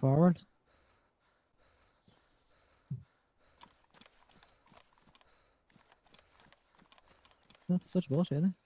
forward. That's such bullshit, isn't it?